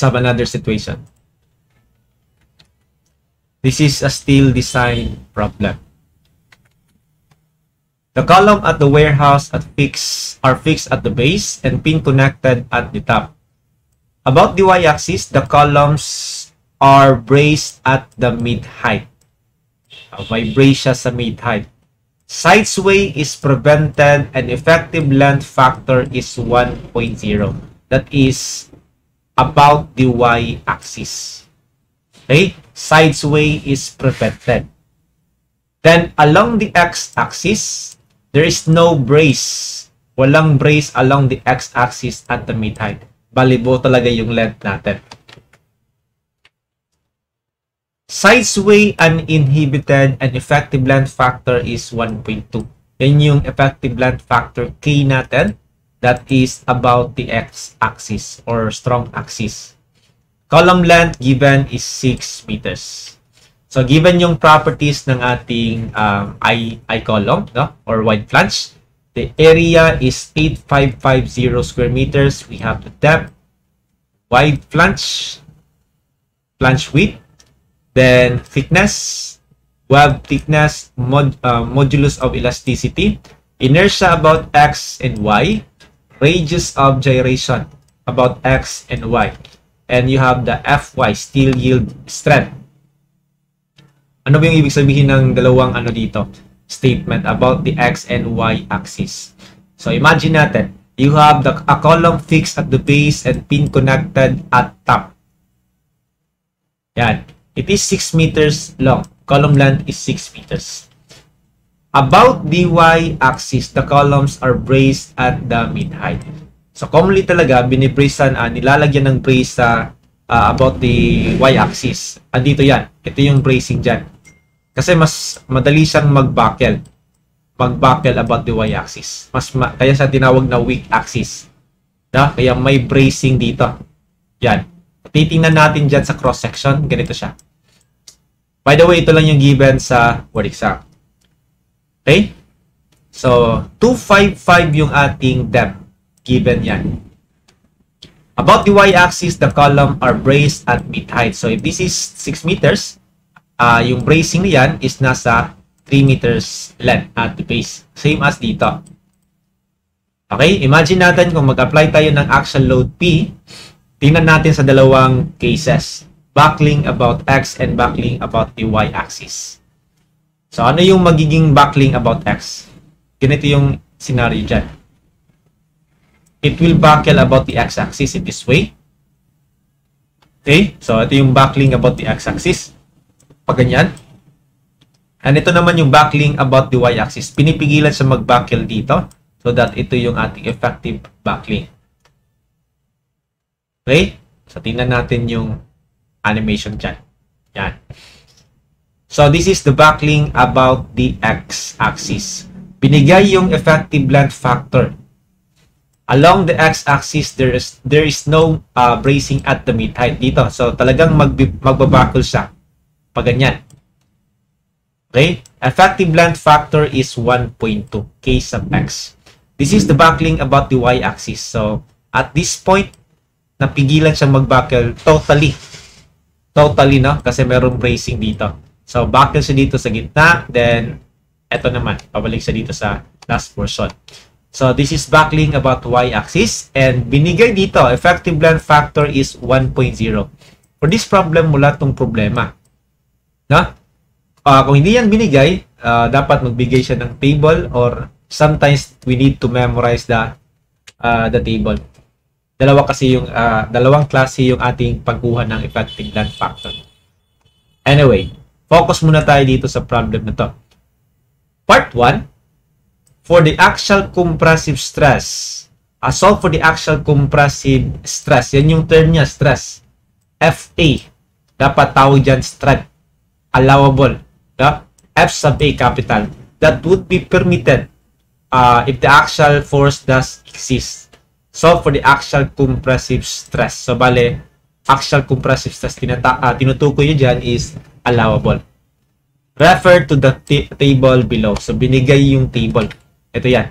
Let's another situation. This is a steel design problem. The column at the warehouse at fix are fixed at the base and pin connected at the top. About the y-axis, the columns are braced at the mid-height. May brace siya sa mid-height. Side sway is prevented and effective length factor is 1.0. That is about the y-axis. Okay? Side sway is prevented. Then, along the x-axis, there is no brace. Walang brace along the x-axis at the mid-height. Balibo talaga yung length natin. Side sway uninhibited and effective length factor is 1.2. Yan yung effective length factor K natin. That is about the x-axis or strong axis. Column length given is 6 meters. So, given yung properties ng ating um, I, I column no? or wide flange, the area is 8550 square meters. We have the depth, wide flange, flange width, Then thickness, web thickness, mod, uh, modulus of elasticity, inertia about x and y, radius of gyration about x and y. And you have the Fy, steel yield strength. Ano ba yung ibig sabihin ng dalawang ano dito? Statement about the x and y axis. So imagine natin, you have the, a column fixed at the base and pin connected at top. Yan. It is 6 meters long. Column length is 6 meters. About the y-axis, the columns are braced at the mid-height. So, commonly talaga, binibracean, uh, nilalagyan ng brace sa uh, about the y-axis. Andito yan. Ito yung bracing dyan. Kasi mas madali siyang mag-buckle. Mag-buckle about the y-axis. Mas ma kaya sa tinawag na weak axis. Na? Kaya may bracing dito. Yan. Titingnan natin dyan sa cross-section. Ganito siya. By the way, ito lang yung given sa word exam. Okay? So, 255 yung ating depth. Given yan. About the y-axis, the column are braced at mid-height. So, if this is 6 meters, uh, yung bracing na yan is nasa 3 meters length at the base. Same as dito. Okay? Imagine natin kung mag-apply tayo ng action load P, tingnan natin sa dalawang cases buckling about x and buckling about the y-axis. So, ano yung magiging buckling about x? Ganito yung scenario dyan. It will buckle about the x-axis in this way. Okay? So, ito yung buckling about the x-axis. Pag ganyan. And ito naman yung buckling about the y-axis. Pinipigilan sa mag-buckle dito so that ito yung ating effective buckling. Okay? So, tingnan natin yung animation dyan. Yan. So, this is the buckling about the x-axis. Binigay yung effective length factor. Along the x-axis, there is, there is no uh, bracing at the mid-height dito. So, talagang mag, magbabuckle siya. Pag ganyan. Okay? Effective length factor is 1.2 K sub x. This is the buckling about the y-axis. So, at this point, napigilan siyang magbuckle totally totally, no? Kasi merong bracing dito. So, buckle siya dito sa gitna. Then, eto naman. Pabalik siya dito sa last portion. So, this is buckling about y-axis. And binigay dito, effective length factor is 1.0. For this problem, mula tong problema. No? Uh, kung hindi yan binigay, uh, dapat magbigay siya ng table or sometimes we need to memorize the uh, the table. Dalawa kasi yung, uh, dalawang klase yung ating pagkuha ng effective land factor. Anyway, focus muna tayo dito sa problem na to. Part 1, for the axial compressive stress, uh, solve for the axial compressive stress. Yan yung term niya, stress. FA. Dapat tawag dyan strength. Allowable. Yeah? F sub A capital. That would be permitted uh, if the axial force does exist. So, for the axial compressive stress. So, bale, axial compressive stress, tinata uh, tinutukoy nyo dyan is allowable. Refer to the table below. So, binigay yung table. Ito yan.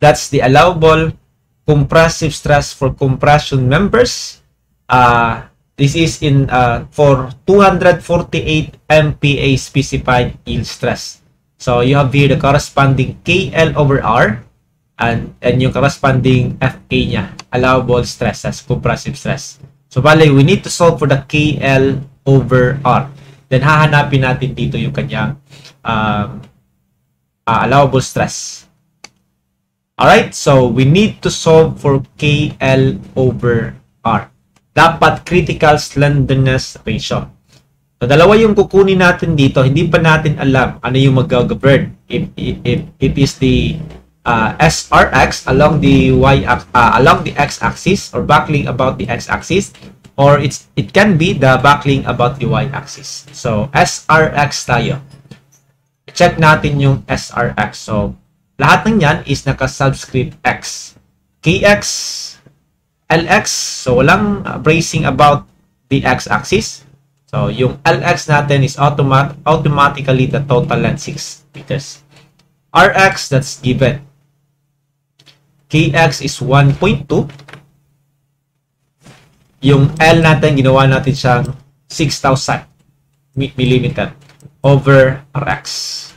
That's the allowable compressive stress for compression members. Uh, this is in uh, for 248 MPa specified yield stress. So you have here the corresponding KL over R and, and yung corresponding FA niya, allowable stress, as compressive stress. So bale, we need to solve for the KL over R. Then hahanapin natin dito yung kanyang um, uh, allowable stress. Alright, so we need to solve for KL over R. Dapat critical slenderness ratio. So, dalawa yung kukunin natin dito. Hindi pa natin alam ano yung mag-govern. If, if, if it is the uh, SRX along the Y uh, along the X-axis or backlink about the X-axis or it's it can be the backlink about the Y-axis. So, SRX tayo. Check natin yung SRX. So, lahat ng yan is naka-subscript X. KX, LX, so walang uh, bracing about the X-axis. So, yung LX natin is automat automatically the total length 6 meters. RX, that's given. KX is 1.2. Yung L natin, ginawa natin siyang 6,000 millimeter over RX.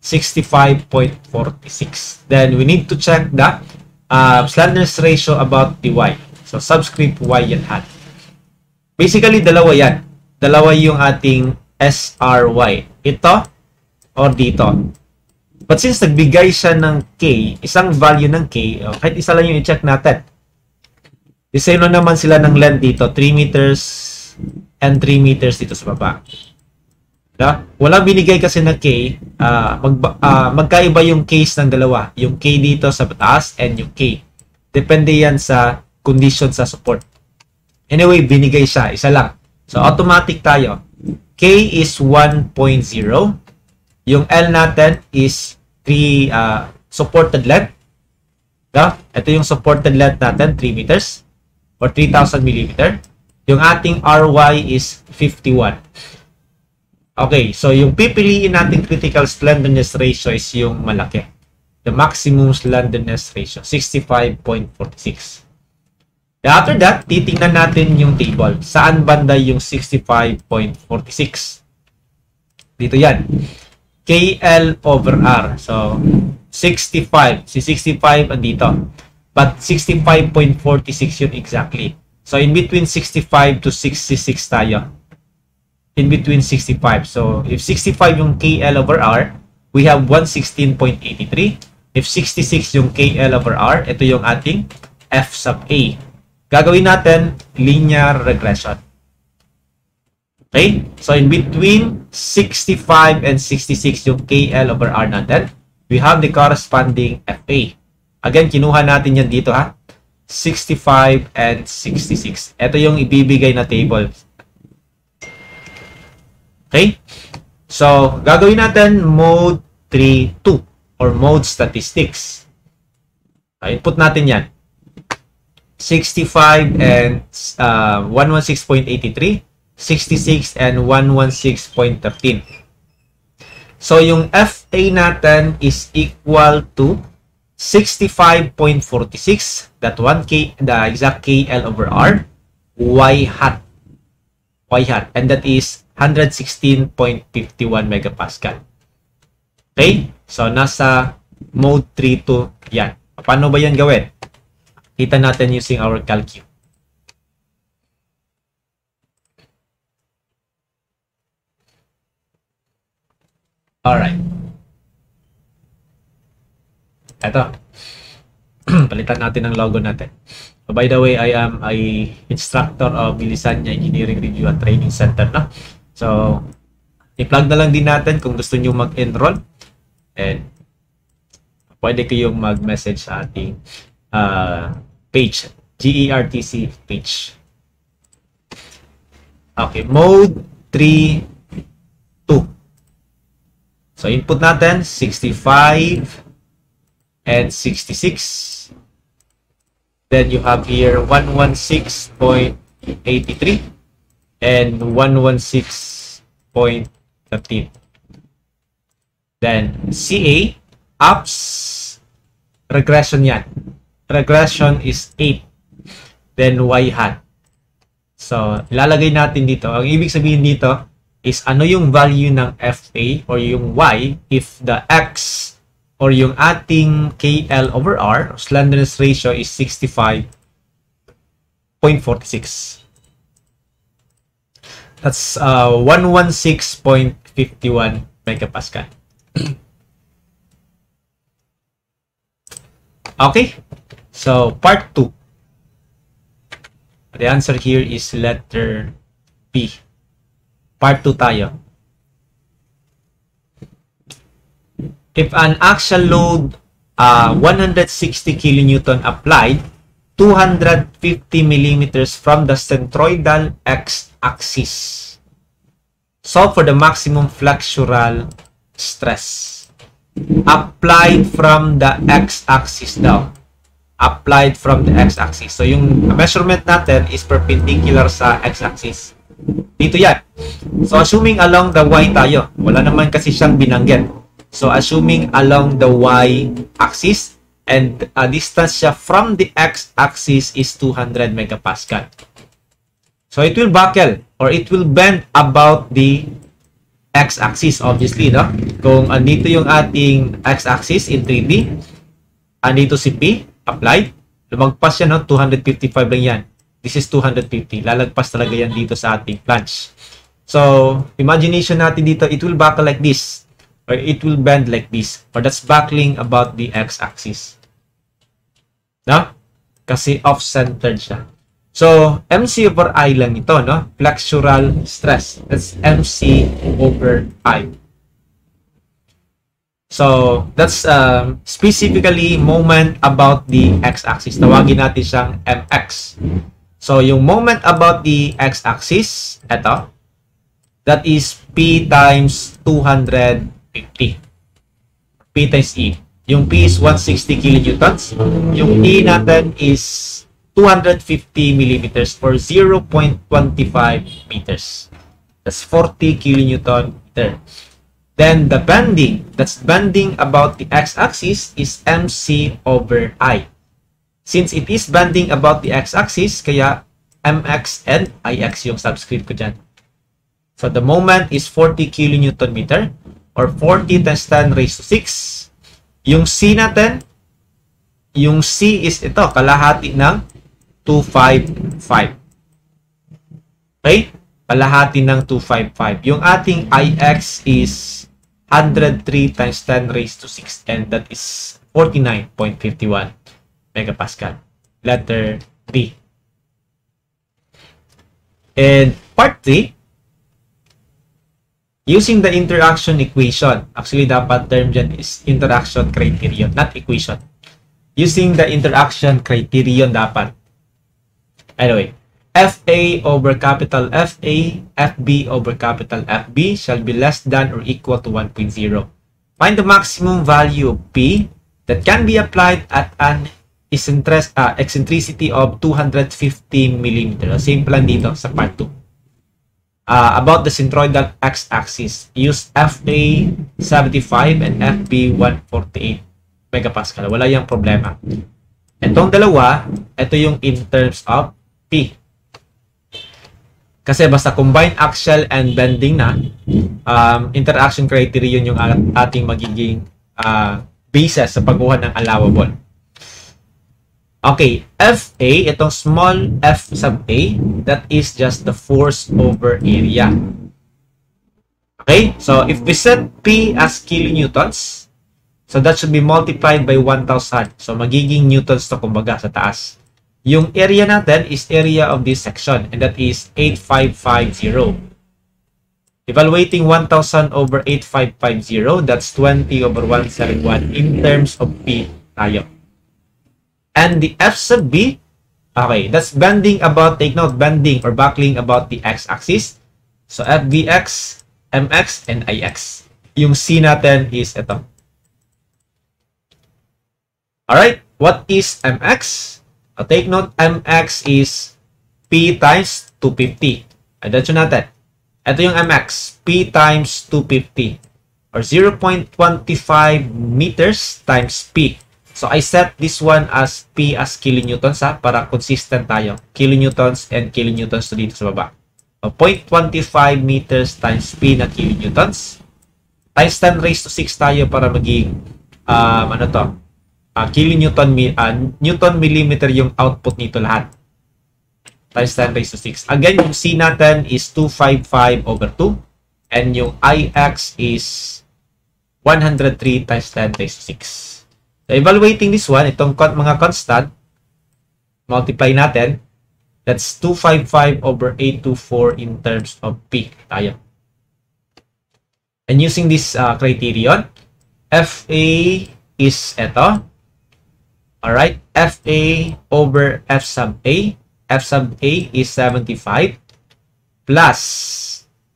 65.46. Then we need to check the uh, slenderness ratio about the Y. So subscript Y yan hat. Basically, dalawa yan. Dalawa yung ating SRY. Ito or dito. But since nagbigay siya ng K, isang value ng K, oh, kahit isa lang yung i-check natin. Disayno naman sila ng length dito, 3 meters and 3 meters dito sa baba. Da? Walang binigay kasi na K, uh, mag, uh, magkaiba yung case ng dalawa. Yung K dito sa taas and yung K. Depende yan sa condition sa support. Anyway, binigay siya. Isa lang. So, automatic tayo. K is 1.0. Yung L natin is 3 uh, supported length. Da? Ito yung supported length natin, 3 meters or 3,000 millimeter. Yung ating RY is 51. Okay, so yung pipiliin natin critical slenderness ratio is yung malaki. The maximum slenderness ratio, 65.46. After that, titingnan natin yung table. Saan banda yung 65.46? Dito yan. KL over R. So, 65. Si 65 andito. But 65.46 yun exactly. So, in between 65 to 66 tayo in between 65. So, if 65 yung KL over R, we have 116.83. If 66 yung KL over R, ito yung ating F sub A. Gagawin natin linear regression. Okay? So, in between 65 and 66 yung KL over R natin, we have the corresponding FA. Again, kinuha natin yan dito ha. 65 and 66. Ito yung ibibigay na table Okay? So, gagawin natin mode 3.2 or mode statistics. Uh, input natin yan. 65 and uh, 116.83, 66 and 116.13. So, yung FA natin is equal to 65.46, that 1K, the exact KL over R, Y hat. Y hat. And that is 116.51 megapascal. Okay? So, nasa mode 3 to yan. Paano ba yan gawin? Kita natin using our calcu. Alright. Ito. Palitan natin ang logo natin. So, by the way, I am a instructor of Bilisanya Engineering Review and Training Center. No? So, i-plug na lang din natin kung gusto nyo mag-enroll. And, pwede kayong mag-message sa ating uh, page, GERTC page. Okay, mode 3, 2. So, input natin, 65 and 66. Then you have here 116.83 and 116.13. Then, CA, apps, regression yan. regression is 8. Then y hat. So, ilalagay natin dito. Ang ibig sabihin dito is ano yung value ng FA or yung y if the x or yung ating KL over R, slenderness ratio is 65.46. That's uh, 116.51 megapascal. okay, so part 2. The answer here is letter B. Part 2 tayo. If an axial load uh, 160 kilonewton applied 250 millimeters from the centroidal x-axis. Solve for the maximum flexural stress. Applied from the x-axis daw. Applied from the x-axis. So, yung measurement natin is perpendicular sa x-axis. Dito yan. So, assuming along the y tayo. Wala naman kasi siyang binanggit. So, assuming along the y-axis and a distance siya from the x-axis is 200 megapascal. So, it will buckle or it will bend about the x-axis obviously, no? Kung andito yung ating x-axis in 3D, andito si P, applied, lumagpas yan, no? 255 lang yan. This is 250. Lalagpas talaga yan dito sa ating planche. So, imagination natin dito, it will buckle like this or it will bend like this. Or that's buckling about the x-axis. No? Kasi off-centered siya. So, MC over I lang ito, no? Flexural stress. That's MC over I. So, that's uh, specifically moment about the x-axis. Tawagin natin siyang MX. So, yung moment about the x-axis, ito, that is P times 200 50. P times E. Yung P is 160 kilonewtons. Yung E natin is 250 millimeters for 0.25 meters. That's 40 kilonewton meter. Then the bending, that's bending about the x-axis is mc over i. Since it is bending about the x-axis, kaya mx and ix yung subscript ko dyan. So the moment is 40 kilonewton meter or 40 times 10 raised to 6. Yung C natin, yung C is ito, kalahati ng 255. Okay? Kalahati ng 255. Yung ating IX is 103 times 10 raised to 6 and that is 49.51 megapascal. Letter D. And part 3, using the interaction equation. Actually, dapat term dyan is interaction criterion, not equation. Using the interaction criterion dapat. Anyway, FA over capital FA, FB over capital FB shall be less than or equal to 1.0. Find the maximum value of P that can be applied at an uh, eccentricity of 250 mm. Same plan dito sa part 2 uh, about the centroidal x-axis. Use FA 75 and FB 148 megapascal. Wala yung problema. Itong dalawa, ito yung in terms of P. Kasi basta combined axial and bending na, um, interaction criterion yung ating magiging uh, basis sa pagkuha ng allowable. Okay, FA, itong small f sub A, that is just the force over area. Okay, so if we set P as kilonewtons, so that should be multiplied by 1,000. So magiging newtons to kumbaga sa taas. Yung area natin is area of this section and that is 8550. Evaluating 1,000 over 8550, that's 20 over 171 in terms of P tayo. And the F sub B, okay, that's bending about, take note, bending or buckling about the x-axis. So FBX, MX, and IX. Yung C natin is ito. Alright, what is MX? Uh, take note, MX is P times 250. Adatso natin. Ito yung MX, P times 250 or 0.25 meters times P. So, I set this one as P as kilonewtons ha, para consistent tayo. Kilonewtons and kilonewtons dito sa baba. So, 0.25 meters times P na kilonewtons. Times 10 raised to 6 tayo para maging, um, ano to, uh, kilonewton, uh, newton millimeter yung output nito lahat. Times 10 raised to 6. Again, yung C natin is 255 over 2. And yung IX is 103 times 10 raised to 6. So, evaluating this one, itong mga constant, multiply natin, that's 255 over 824 in terms of P tayo. And using this uh, criterion, FA is ito. Alright, FA over F sub A. F sub A is 75 plus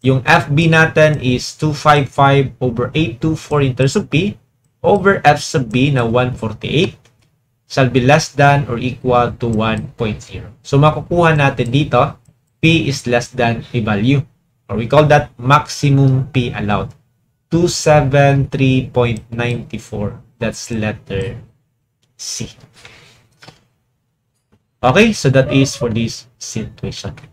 yung FB natin is 255 over 824 in terms of P over f sub b na 148 shall be less than or equal to 1.0. So makukuha natin dito, p is less than a value. Or we call that maximum p allowed. 273.94. That's letter C. Okay, so that is for this situation.